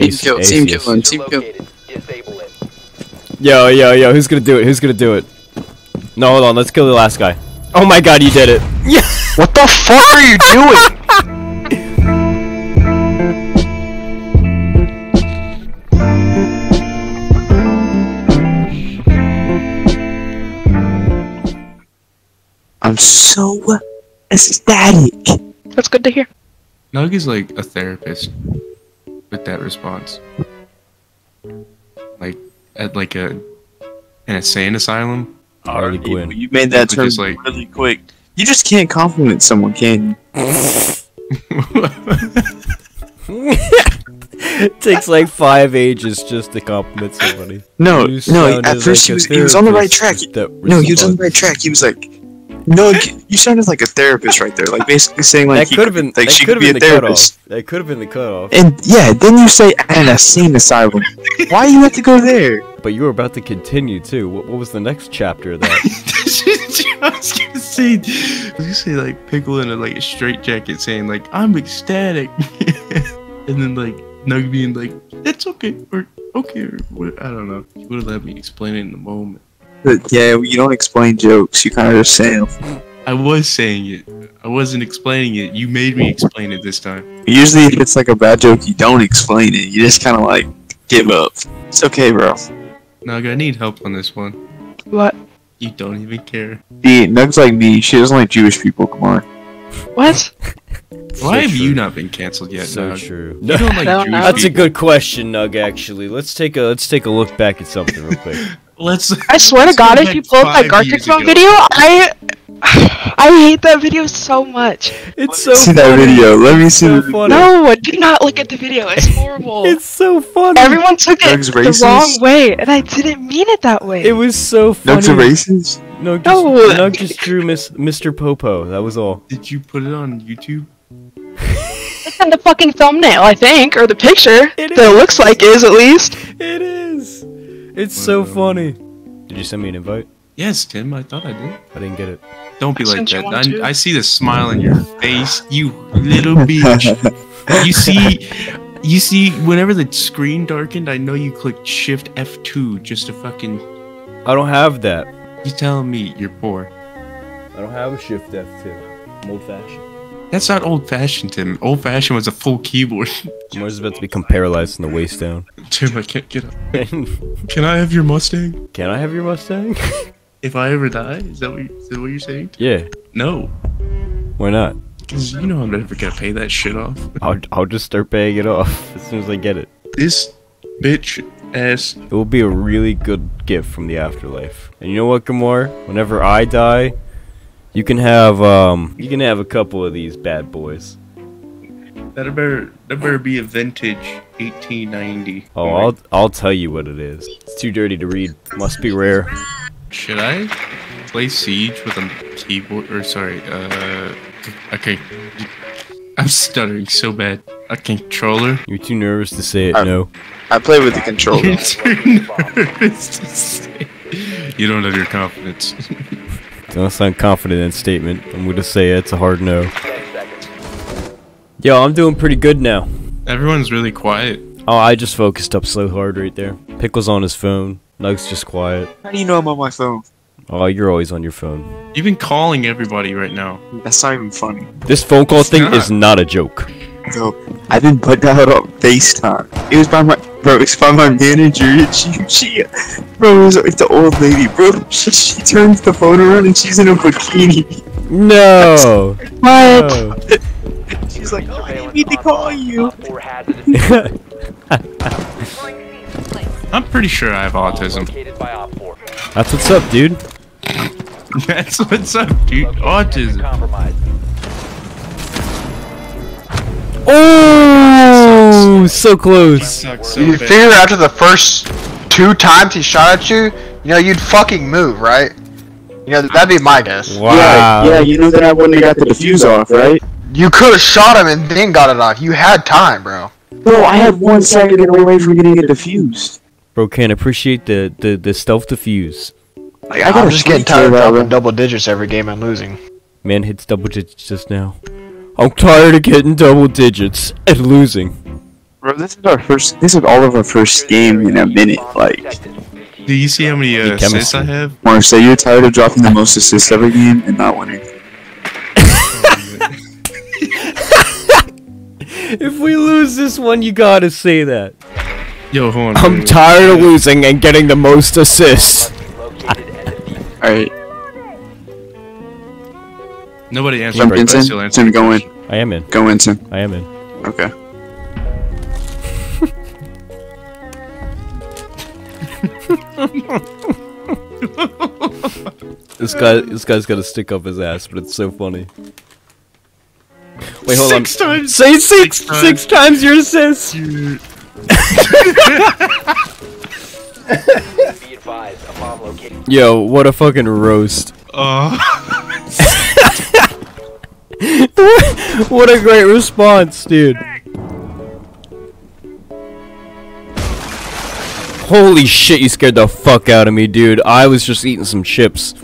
Ace, kill, ace, team yes. killing, team killing. Yo, yo, yo, who's gonna do it? Who's gonna do it? No, hold on, let's kill the last guy. Oh my god, you did it! Yeah! What the fuck are you doing? I'm so ecstatic. That's good to hear. Nug is like a therapist with that response. Like at like a an insane asylum. Harley You, Quinn. you made that But term just like- really quick. You just can't compliment someone, can you? it takes like five ages just to compliment somebody. No, You no. At first he like a was he was on the right track. therapist No, he was on the right track. He was like, no, you sounded like a therapist right there. Like basically saying like That he could have been. like she could could have be been a the therapist. cutoff. That could have been the cutoff. And yeah, then you say an insane asylum. Why you have to go there? But you were about to continue too. What, what was the next chapter of that? I was gonna say, I was gonna say like pickle in a like a straight jacket saying like I'm ecstatic, and then like Nug being like it's okay or okay or I don't know. You would have let me explain it in the moment. But yeah, you don't explain jokes. You kind of just say them. I was saying it. I wasn't explaining it. You made me explain it this time. Usually, if it's like a bad joke, you don't explain it. You just kind of like give up. It's okay, bro. Nug, I need help on this one. What? You don't even care. See, Nug's like me. She doesn't like Jewish people. Come on. What? Why have true. you not been canceled yet, So Nug? true. You don't like No, Jewish no. That's a good question, Nug. Actually, let's take a let's take a look back at something real quick. Let's. I swear to let's go God, if you pull up that five Gartic Phone video, I I hate that video so much. It's so see that video. Let me see so the video. funny. No, do not look at the video. It's horrible. It's so funny. Everyone took it Doug's the wrong way, and I didn't mean it that way. It was so funny. Nug's a racist. Nug just, No. Nug just drew Miss, Mr. Popo. That was all. Did you put it on YouTube? It's in the fucking thumbnail, I think, or the picture. It that it looks like is at least. It is. It's so funny. Did you send me an invite? Yes, Tim. I thought I did. I didn't get it. Don't be I like that. I, I see the smile on your face, you little bitch. you see, you see. Whenever the screen darkened, I know you clicked Shift F2 just to fucking. I don't have that. You telling me you're poor? I don't have a shift F2. I'm old fashioned. That's not old fashioned, Tim. Old fashioned was a full keyboard. Always about to become paralyzed from the waist down. Tim, I can't get up. Can Can I have your Mustang? Can I have your Mustang? If I ever die, is that what, you, is that what you're saying? yeah. No, Why not? because you know I'm never gonna pay that shit off. I'll, I'll just start paying it off as soon as I get it. This bitch ass. It will be a really good gift from the afterlife. And you know what, Germar? Whenever I die, you can have um you can have a couple of these bad boys. That better that better be a vintage 1890. Oh, I'll I'll tell you what it is. It's too dirty to read. Must be rare. Should I play Siege with a keyboard or sorry, uh okay. I'm stuttering so bad. A controller? You're too nervous to say it. Uh, No. I play with the controller. You're too nervous to say. You don't have your confidence. Don't sound confident in that statement. I'm gonna say it's a hard no. Yo, I'm doing pretty good now. Everyone's really quiet. Oh, I just focused up so hard right there. Pickle's on his phone. Nug's just quiet. How do you know I'm on my phone? Oh, you're always on your phone. You've been calling everybody right now. That's not even funny. This phone call It's thing not. is not a joke. So I didn't put that on FaceTime. It was by my bro. It's by my manager. She, she, bro. It was, it's the old lady, bro. She, she turns the phone around and she's in a bikini. No. What? no. She's like, oh, I didn't mean to call you. I'm pretty sure I have autism. That's what's up, dude. That's what's up, dude. Autism. Oh, Oh, so close. So You bad. figure after the first two times he shot at you, you know, you'd fucking move, right? You know, that'd be my guess. Wow. Yeah, yeah. You know that I wouldn't have got the diffuse off, right? You could have shot him and then got it off. You had time, bro. Bro, I had one second away from getting it diffused. Bro, can't appreciate the, the, the stealth diffuse. Like, I I'm gotta just getting tired of out, dropping double digits every game and losing. Man hits double digits just now. I'm tired of getting double digits and losing. Bro, this is our first. This is all of our first game in a minute. Like, Do you see how many uh, assists I chemistry. have? Mark, say you're tired of dropping the most assists every game and not winning. If we lose this one, you gotta say that. Yo, hold on. I'm wait, tired of losing and getting the most assists. All right. Nobody answered my Vincent, question. Answer Vincent, go in, I am in. go in, Vincent. I am in. Okay. This guy, this guy's got to stick up his ass, but it's so funny. Wait, hold Six on. times. Say six, Six times. six times your assist. Dude. Be advised, a bomb located. Yo, what a fucking roast. Uh, what a great response, dude. Holy shit, you scared the fuck out of me, dude. I was just eating some chips,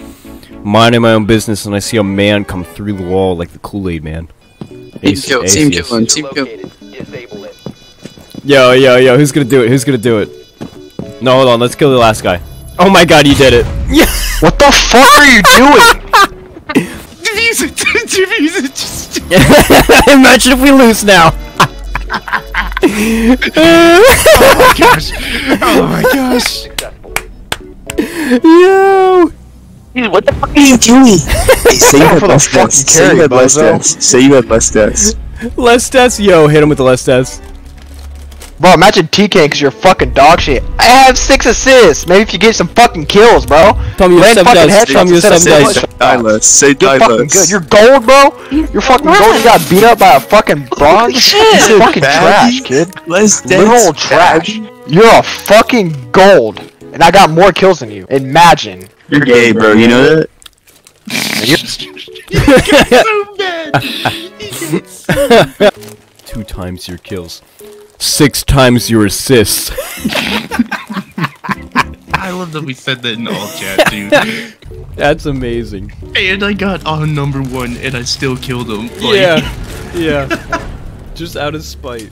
minding my own business, and I see a man come through the wall like the Kool-Aid man. Ace- kill, ace, team yes. killing. Team kill. Located. Disable it. Yo, yo, yo, who's gonna do it? Who's gonna do it? No, hold on, let's kill the last guy. Oh my god, you did it. Yeah. What the fuck are you doing? diffuse it. Diffuse it. Just. Imagine if we lose now. Oh my gosh. Oh my gosh. Successful. Yo. What the fuck are you doing? Hey, say you had For less fucking deaths. Say carry, you had less bozo. deaths. Say you had less deaths. Less deaths. Yo, hit him with the less deaths. Bro, imagine TK because you're fucking dog shit. I have six assists. Maybe if you get some fucking kills, bro. Tell me Land fucking headshots Tell me your instead of sub single dice. shots. Die less. Say You're fucking good. You're gold, bro. You're fucking gold. You got beat up by a fucking bronze. shit. You're fucking trash, kid. Less Literal trash. You're a fucking gold. And I got more kills than you. Imagine. You're gay, bro. You know that? so bad. Two times your kills. Six times your assists. I love that we said that in all chat, dude. That's amazing. and I got on number one, and I still killed him. Like, Yeah. Yeah. Just out of spite.